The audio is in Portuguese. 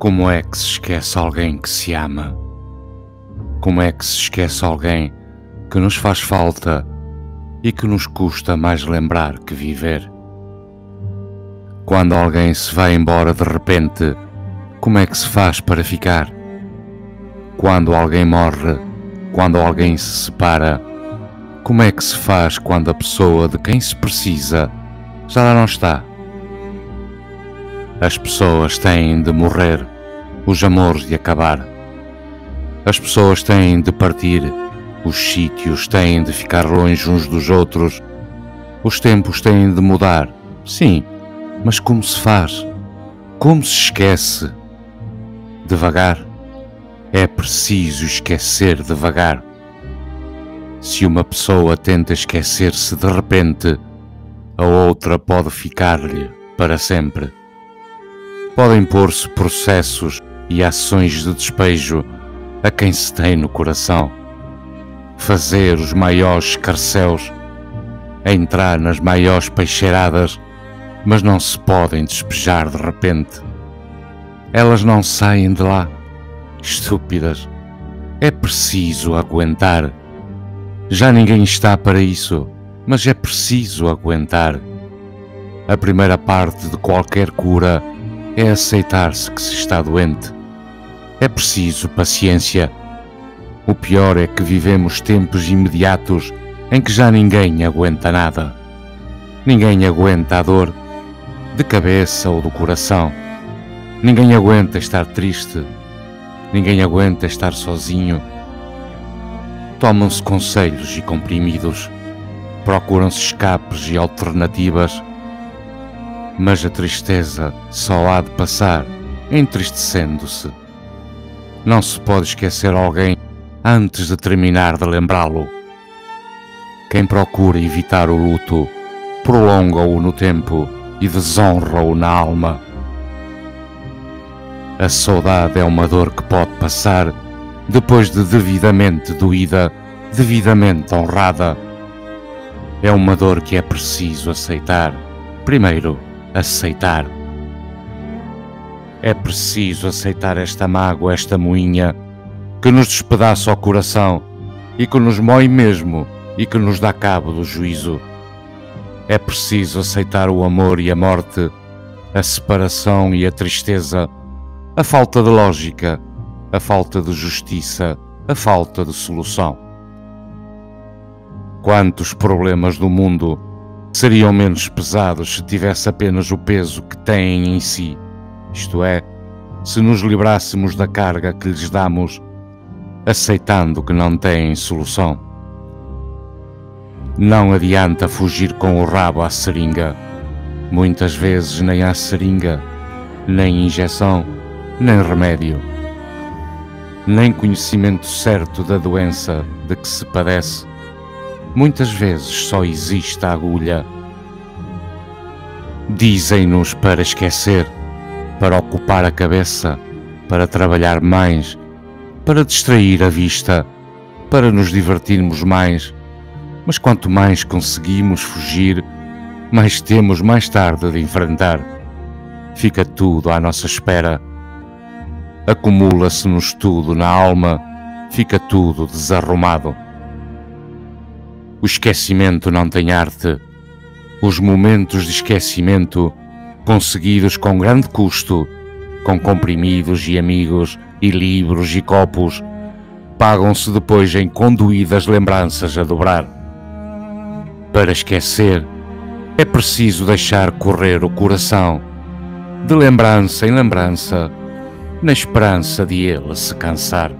Como é que se esquece alguém que se ama? Como é que se esquece alguém que nos faz falta e que nos custa mais lembrar que viver? Quando alguém se vai embora de repente, como é que se faz para ficar? Quando alguém morre, quando alguém se separa, como é que se faz quando a pessoa de quem se precisa já lá não está? As pessoas têm de morrer, os amores de acabar. As pessoas têm de partir, os sítios têm de ficar longe uns dos outros. Os tempos têm de mudar, sim, mas como se faz? Como se esquece? Devagar. É preciso esquecer devagar. Se uma pessoa tenta esquecer-se de repente, a outra pode ficar-lhe para sempre podem pôr-se processos e ações de despejo a quem se tem no coração, fazer os maiores escarcéus, entrar nas maiores peixeiradas, mas não se podem despejar de repente. Elas não saem de lá, estúpidas. É preciso aguentar. Já ninguém está para isso, mas é preciso aguentar. A primeira parte de qualquer cura é aceitar-se que se está doente. É preciso paciência. O pior é que vivemos tempos imediatos em que já ninguém aguenta nada. Ninguém aguenta a dor, de cabeça ou do coração. Ninguém aguenta estar triste. Ninguém aguenta estar sozinho. Tomam-se conselhos e comprimidos. Procuram-se escapes e alternativas mas a tristeza só há de passar entristecendo-se. Não se pode esquecer alguém antes de terminar de lembrá-lo. Quem procura evitar o luto prolonga-o no tempo e desonra-o na alma. A saudade é uma dor que pode passar depois de devidamente doída, devidamente honrada. É uma dor que é preciso aceitar. Primeiro, aceitar. É preciso aceitar esta mágoa, esta moinha, que nos despedaça o coração e que nos mói mesmo e que nos dá cabo do juízo. É preciso aceitar o amor e a morte, a separação e a tristeza, a falta de lógica, a falta de justiça, a falta de solução. Quantos problemas do mundo seriam menos pesados se tivesse apenas o peso que têm em si, isto é, se nos livrássemos da carga que lhes damos, aceitando que não têm solução. Não adianta fugir com o rabo à seringa. Muitas vezes nem há seringa, nem injeção, nem remédio, nem conhecimento certo da doença de que se padece muitas vezes só existe a agulha. Dizem-nos para esquecer, para ocupar a cabeça, para trabalhar mais, para distrair a vista, para nos divertirmos mais. Mas quanto mais conseguimos fugir, mais temos mais tarde de enfrentar. Fica tudo à nossa espera. Acumula-se-nos tudo na alma, fica tudo desarrumado. O esquecimento não tem arte. Os momentos de esquecimento, conseguidos com grande custo, com comprimidos e amigos, e livros e copos, pagam-se depois em conduídas lembranças a dobrar. Para esquecer, é preciso deixar correr o coração, de lembrança em lembrança, na esperança de ele se cansar.